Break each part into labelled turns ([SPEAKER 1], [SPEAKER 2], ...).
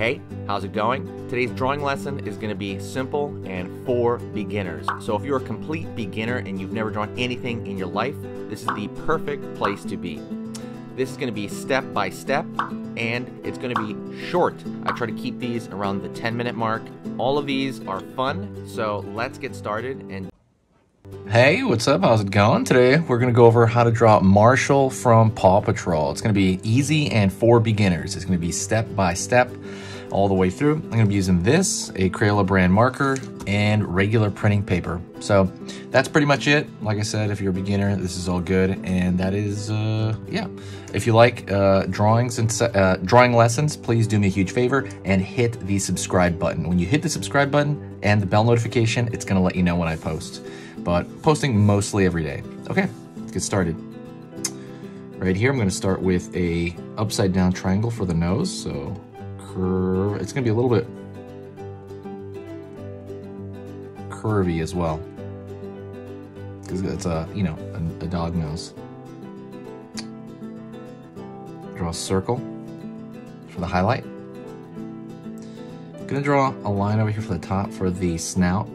[SPEAKER 1] Hey, how's it going? Today's drawing lesson is going to be simple and for beginners. So if you're a complete beginner and you've never drawn anything in your life, this is the perfect place to be. This is going to be step by step and it's going to be short. I try to keep these around the 10 minute mark. All of these are fun, so let's get started and
[SPEAKER 2] Hey, what's up? How's it going? Today we're going to go over how to draw Marshall from Paw Patrol. It's going to be easy and for beginners. It's going to be step by step all the way through. I'm to be using this, a Crayola brand marker, and regular printing paper. So that's pretty much it. Like I said, if you're a beginner, this is all good. And that is, uh, yeah. If you like uh, drawings and uh, drawing lessons, please do me a huge favor and hit the subscribe button. When you hit the subscribe button and the bell notification, it's going to let you know when I post. But posting mostly every day. Okay, let's get started. Right here, I'm going to start with a upside down triangle for the nose. So curve. It's going to be a little bit curvy as well. Because it's a, you know, a, a dog nose. Draw a circle for the highlight. I'm going to draw a line over here for the top for the snout.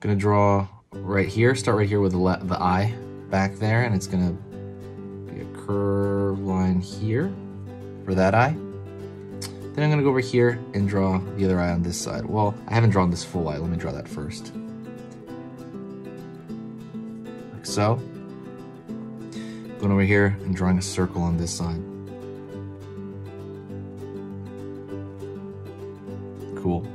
[SPEAKER 2] Gonna draw right here, start right here with the, the eye back there, and it's gonna curve line here for that eye. Then I'm gonna go over here and draw the other eye on this side. Well, I haven't drawn this full eye. Let me draw that first. Like so. Going over here and drawing a circle on this side. Cool.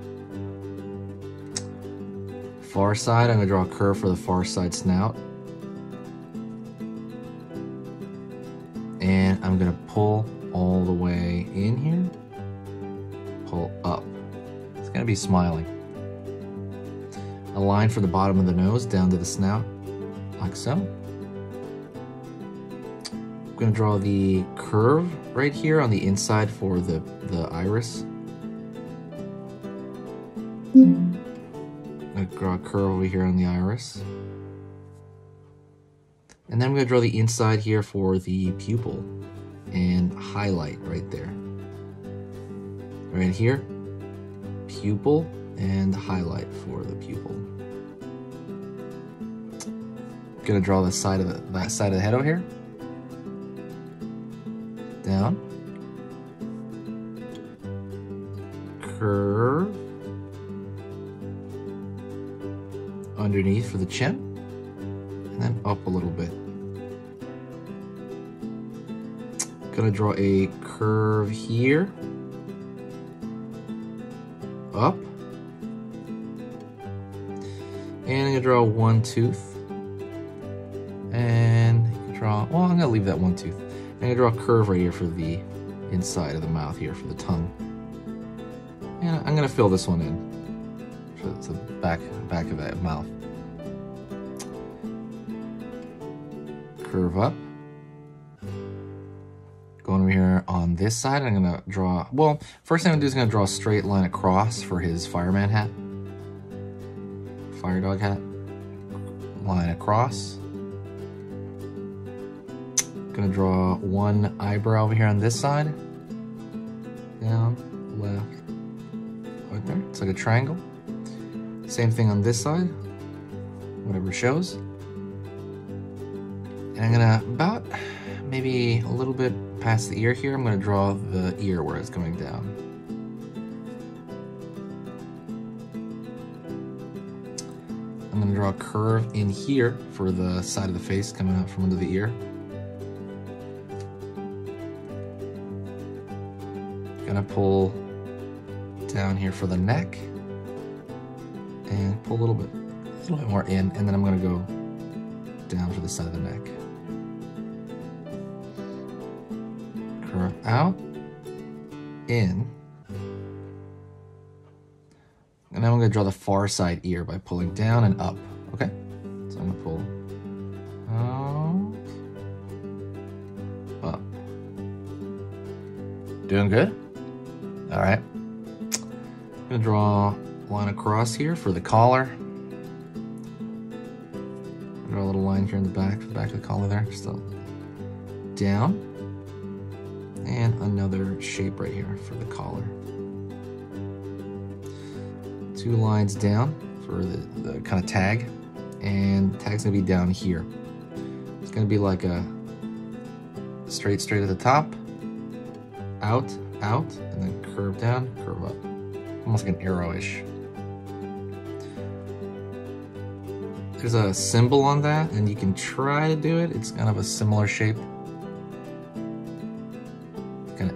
[SPEAKER 2] Far side, I'm gonna draw a curve for the far side snout. Be smiling. A line for the bottom of the nose down to the snout, like so. I'm gonna draw the curve right here on the inside for the, the iris. I'm gonna draw a curve over here on the iris. And then I'm going to draw the inside here for the pupil and highlight right there. Right here, pupil and highlight for the pupil. I'm to draw the side of the, that side of the head over here. Down. Curve. Underneath for the chin. And then up a little bit. gonna draw a curve here, up, and I'm gonna draw one tooth, and draw, well, I'm gonna leave that one tooth. I'm gonna draw a curve right here for the inside of the mouth here for the tongue. And I'm gonna fill this one in for the back, back of that mouth. Curve up here on this side, I'm gonna draw, well, first thing I'm gonna do is gonna draw a straight line across for his fireman hat. Fire dog hat. Line across. Gonna draw one eyebrow over here on this side. Down, left, right there. It's like a triangle. Same thing on this side, whatever shows. And I'm gonna about maybe a little bit past the ear here, I'm going to draw the ear where it's coming down. I'm going to draw a curve in here for the side of the face coming out from under the ear. Gonna pull down here for the neck and pull a little bit, a little bit more in, and then I'm gonna go down for the side of the neck. Out, in, and then I'm gonna draw the far side ear by pulling down and up, okay? So I'm gonna pull out, up. Doing good? All right. I'm gonna draw a line across here for the collar. Draw a little line here in the back, the back of the collar there, a down. And another shape right here for the collar. Two lines down for the, the kind of tag. And tag's gonna be down here. It's gonna be like a straight, straight at the top, out, out, and then curve down, curve up. Almost like an arrow-ish. There's a symbol on that, and you can try to do it. It's kind of a similar shape.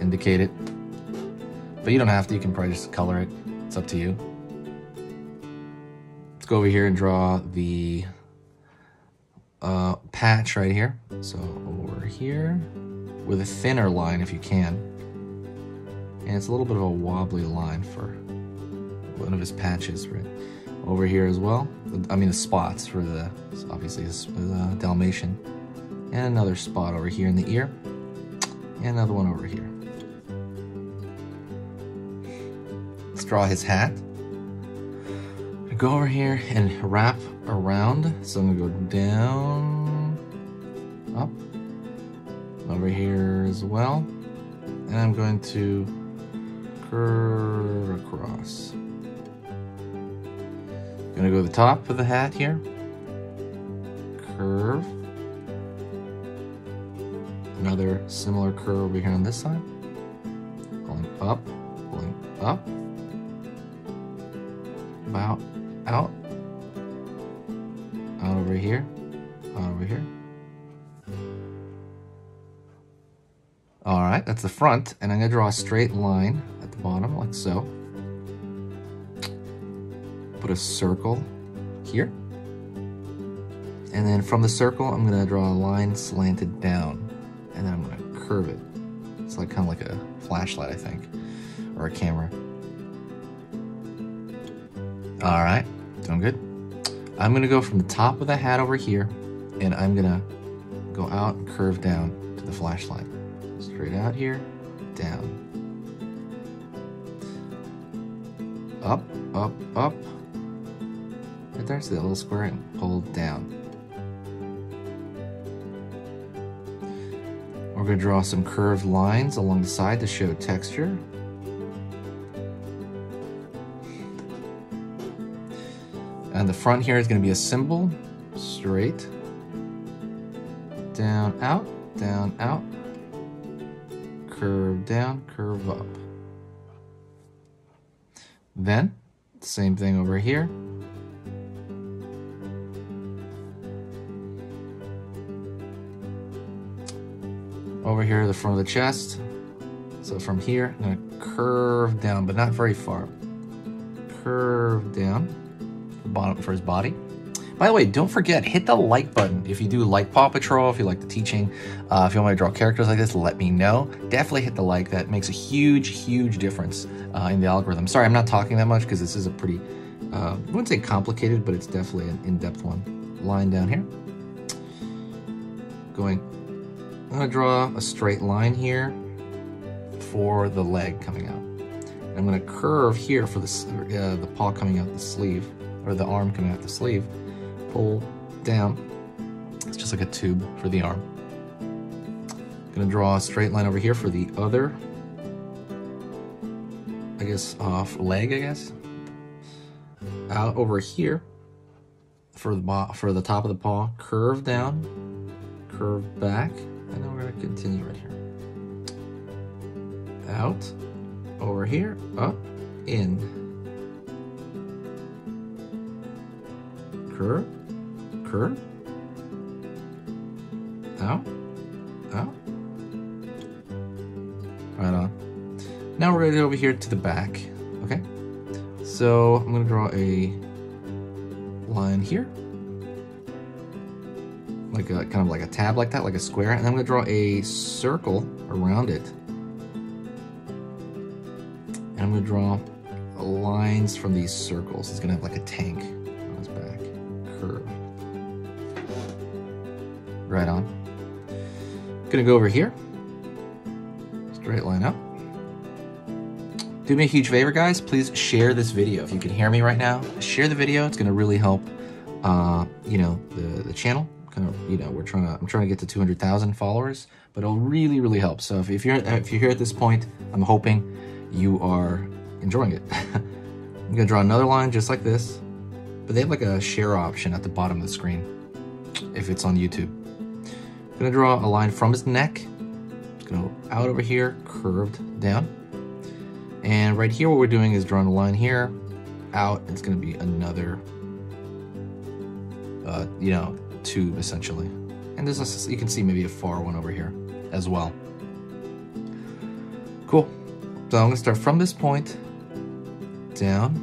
[SPEAKER 2] Indicate it. But you don't have to, you can probably just color it. It's up to you. Let's go over here and draw the uh, patch right here. So over here, with a thinner line if you can. And it's a little bit of a wobbly line for one of his patches, right? Over here as well. I mean the spots for the, obviously the Dalmatian. And another spot over here in the ear. And another one over here. Draw his hat. Go over here and wrap around. So I'm gonna go down, up, over here as well. And I'm going to curve across. Gonna go to the top of the hat here. Curve. Another similar curve over here on this side. going up, pulling up. About, out. Out over here, out over here. All right, that's the front, and I'm gonna draw a straight line at the bottom, like so. Put a circle here. And then from the circle, I'm gonna draw a line slanted down, and then I'm gonna curve it. It's like kind of like a flashlight, I think, or a camera. All right, doing good. I'm gonna go from the top of the hat over here, and I'm gonna go out and curve down to the flashlight. Straight out here, down. Up, up, up. Right there, see that little square and pull down. We're gonna draw some curved lines along the side to show texture. And the front here is gonna be a symbol, straight, down, out, down, out, curve down, curve up. Then, same thing over here. Over here, the front of the chest. So from here, I'm gonna curve down, but not very far. Curve down, bottom for his body. By the way, don't forget, hit the like button if you do like Paw Patrol, if you like the teaching. Uh, if you want me to draw characters like this, let me know. Definitely hit the like. That makes a huge, huge difference uh, in the algorithm. Sorry, I'm not talking that much because this is a pretty, uh, I wouldn't say complicated, but it's definitely an in-depth one. Line down here. Going, I'm gonna draw a straight line here for the leg coming out. I'm gonna curve here for the, uh, the paw coming out the sleeve, or the arm coming out the sleeve pull down. It's just like a tube for the arm. I'm Gonna draw a straight line over here for the other, I guess, off leg, I guess. Out over here for the for the top of the paw, curve down, curve back, and then we're gonna continue right here. Out, over here, up, in. Curve, curve. Out, out. Right on. Now we're gonna go over here to the back, okay? So I'm gonna draw a line here. Like a, kind of like a tab like that, like a square. And I'm gonna draw a circle around it. And I'm gonna draw lines from these circles. It's gonna have like a tank curve. Right on. Gonna go over here. Straight line up. Do me a huge favor, guys. Please share this video. If you can hear me right now, share the video. It's gonna really help, uh, you know, the, the channel kind of, you know, we're trying to, I'm trying to get to 200,000 followers, but it'll really, really help. So if, if you're, if you're here at this point, I'm hoping you are enjoying it. I'm gonna draw another line just like this, but they have like a share option at the bottom of the screen if it's on YouTube. I'm gonna draw a line from his neck. It's gonna go out over here, curved down. And right here, what we're doing is drawing a line here, out. It's gonna be another, uh, you know, tube essentially. And there's a, you can see maybe a far one over here as well. Cool. So I'm gonna start from this point, down,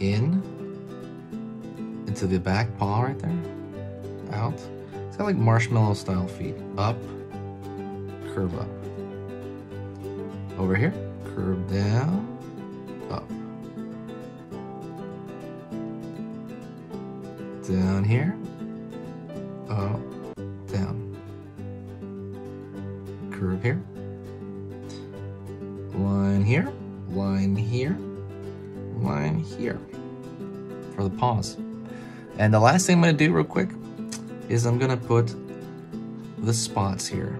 [SPEAKER 2] in, into the back paw right there, out. It's got like marshmallow style feet. Up, curve up. Over here, curve down, up. Down here, up, down. Curve here. Line here, line here, line here for the paws. And the last thing I'm gonna do real quick is I'm gonna put the spots here.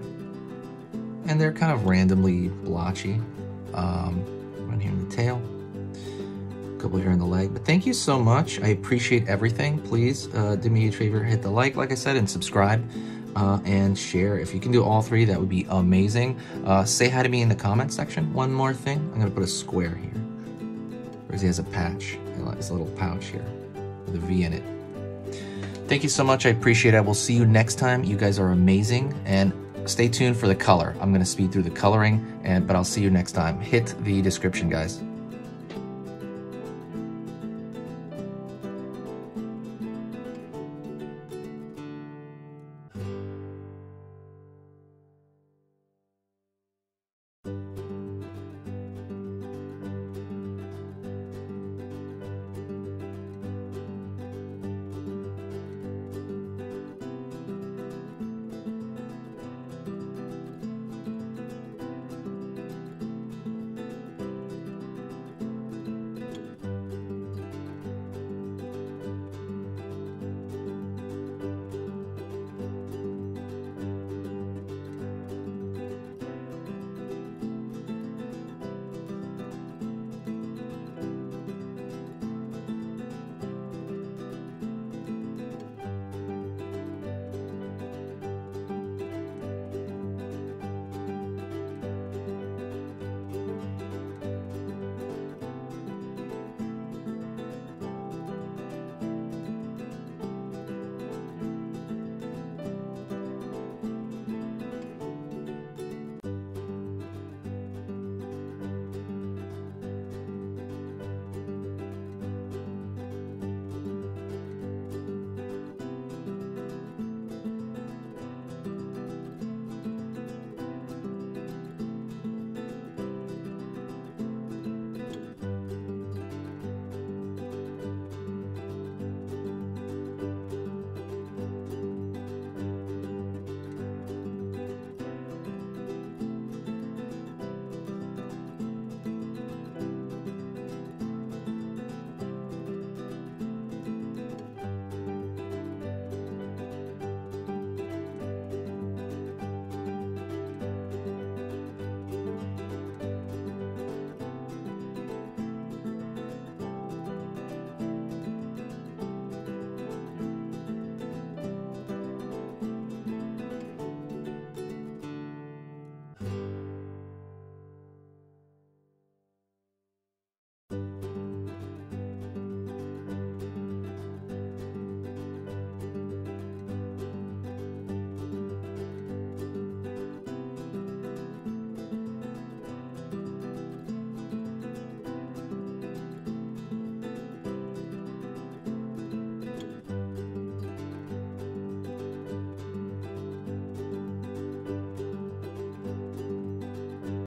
[SPEAKER 2] And they're kind of randomly blotchy. Um, one here in the tail, a couple here in the leg. But thank you so much. I appreciate everything. Please uh, do me a favor, hit the like, like I said, and subscribe. Uh, and share. If you can do all three, that would be amazing. Uh, say hi to me in the comment section. One more thing, I'm gonna put a square here. Whereas he has a patch, his little pouch here with a V in it. Thank you so much. I appreciate it. I will see you next time. You guys are amazing. And stay tuned for the color. I'm going to speed through the coloring, and but I'll see you next time. Hit the description, guys.